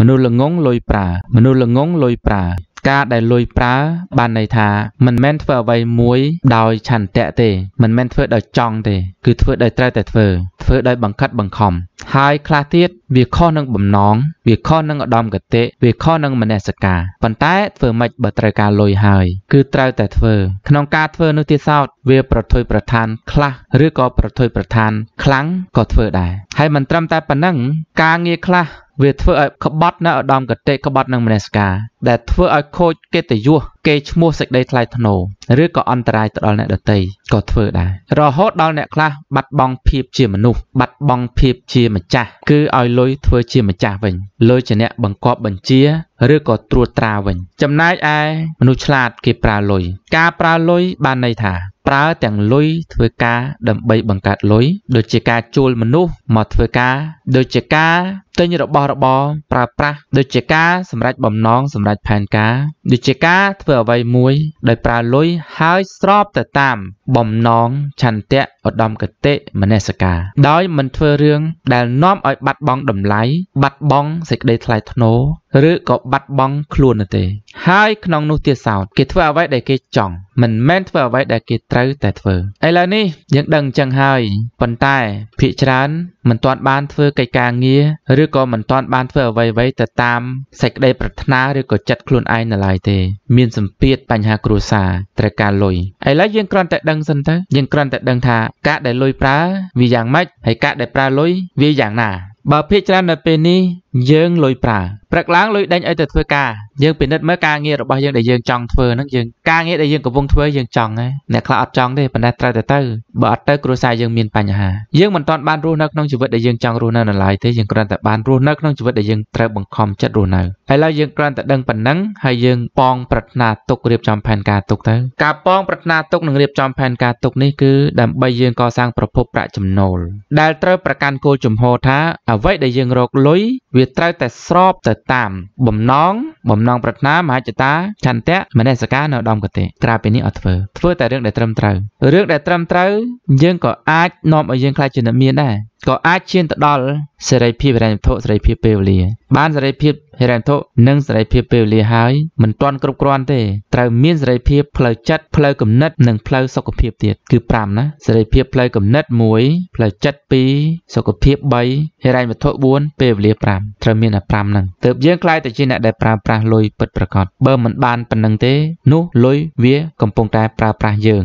មនុស្សល្ងងលុយប្រើមនុស្សល្ងងលុយប្រើការដែលលុយប្រើបានន័យថាមិនមែនធ្វើអ្វីមួយដោយឆន្ទៈទេមិនមែនធ្វើដោយចង់ទេគឺធ្វើដោយត្រូវតែធ្វើធ្វើដោយបង្ខិតបង្ខំហើយខ្លះទៀតវាខុសនឹងបំណងវាខុសនឹងឧត្តមគតិវាខុសនឹងមនសិការប៉ុន្តែធ្វើម៉េចបើត្រូវការលុយហើយគឺត្រូវតែធ្វើក្នុងការធ្វើនោះទៀតសោតវាប្រថុយប្រឋានខ្លះឬក៏ប្រថុយប្រឋានខ្លាំងក៏ធ្វើដែរហើយមិនត្រឹមតែប៉ុណ្ណឹងការងារខ្លះ វាធ្វើឲ្យក្បត់នៅឧត្តមគតិក្បត់នឹងមនសិការដែលធ្វើឲ្យខូចកិត្តិយសគេឈ្មោះសេចក្តីថ្លៃថ្នូរឬក៏អន្តរាយទៅដល់អ្នកដទៃក៏ធ្វើដែររហូតដល់អ្នកខ្លះបាត់បង់ភាពជាមនុស្សបាត់បង់ភាពជាម្ចាស់គឺឲ្យលុយធ្វើជាម្ចាស់វិញលុយជាអ្នកបង្កប់បញ្ជាឬក៏ត្រួតត្រាវិញចំណែកឯមនុស្សឆ្លាតគេប្រើលុយការប្រើលុយបានន័យថា ប្រើទាំងលុយធ្វើការដើម្បីបង្កើតលុយដូចជាការជួលមនុស្សមកធ្វើការដូចជាការទិញរបស់របរប្រើប្រាស់ដូចជាការសម្រេចបំណងសម្រេចផែនការដូចជាការធ្វើអ្វីមួយដោយប្រើលុយហើយស្របទៅតាមបំណងឆន្ទៈឧត្តមគតិមនសិការដោយមិនធ្វើរឿងដែលនាំឲ្យបាត់បង់តម្លៃបាត់បង់សេចក្តីថ្លៃថ្នូរឬក៏បាត់បង់ខ្លួននោះទេ ហើយក្នុងនោះទៀតសោតគេធ្វើអ្វីដែលគេចង់មិនមែនធ្វើអ្វីដែលគេត្រូវតែធ្វើឥឡូវនេះយើងដឹងអញ្ចឹងហើយប៉ុន្តែភាកច្រើនមិនទាន់បានធ្វើកិច្ចការងារឬក៏មិនទាន់បានធ្វើអ្វីៗទៅតាមសេចក្តីប្រាថ្នាឬក៏ចិត្តខ្លួនឯងនៅឡើយទេ មានសម្ពាធបញ្ហាគ្រួសារត្រូវការលុយឥឡូវយើងគ្រាន់តែដឹងសិនទៅយើងគ្រាន់តែដឹងថាការដែលលុយប្រើវាយ៉ាងម៉េចហើយការដែលប្រើលុយវាយ៉ាងណាបើភាកច្រើននៅពេលនេះយើងលុយប្រើព្រឹកឡើងលុយដេញឲ្យទៅធ្វើការយើងពិនិត្យមើលការងាររបស់យើងដែលយើងចង់ធ្វើហ្នឹងយើងការងារដែលយើងកំពុងធ្វើយើងចង់ហ្នឹងអ្នកខ្លះអត់ចង់ទេប៉ុន្តែត្រូវតែទៅបើអត់ទៅគ្រួសារយើងមានបញ្ហាយើងមិនទាន់បានរស់នៅក្នុងជីវិតដែលយើងចង់រស់នៅនៅឡើយទេយើងគ្រាន់តែបានរស់នៅក្នុងជីវិតដែលយើងត្រូវបង្ខំចិត្តរស់នៅហើយឡើយយើងគ្រាន់តែដឹងប៉ុណ្ណឹងហើយយើងប៉ងប្រាថ្នាទុករៀបចំផែនការទុកទៅការប៉ងប្រាថ្នាទុកនិងរៀបចំផែនការទុកនេះគឺដើម្បីយើងកសាងប្រភពប្រាក់ចំណូលដែលត្រូវប្រកាន់គោលជំហរថាអ្វីដែលយើងរកលុយវាត្រូវតែស្របទៅតាមបំណងបំណងប្រាថ្នាមហិច្ឆតាឆន្ទៈមនសិការនៅឧត្តមគតិក្រៅពីនេះអត់ធ្វើធ្វើតែរឿងដែលត្រឹមត្រូវរឿងដែលត្រឹមត្រូវយើងក៏អាចនាំឲ្យយើងខ្លាចជាអ្នកមានដែរក៏អាចឈានទៅដល់សេរីភាពហិរញ្ញវត្ថុសេរីភាពពេលវេលា បានសេរីភាពហិរញ្ញវត្ថុនិងសេរីភាពពេលវេលាហើយមិនទាន់គ្រប់គ្រាន់ទេត្រូវមានសេរីភាពផ្លូវចិត្តផ្លូវគំនិតនិងផ្លូវសុខភាពទៀតគឺ5ណាសេរីភាពផ្លូវគំនិត1ផ្លូវចិត្ត2សុខភាព3ហិរញ្ញវត្ថុ4ពេលវេលា5ត្រូវមានតែ5ហ្នឹងទើបយើងខ្លាយទៅជាអ្នកដែលប្រើប្រាស់លុយពិតប្រាកដបើមិនបានប៉ុណ្្នឹងទេ នោះលុយវាកំពុងតែប្រើប្រាស់យើង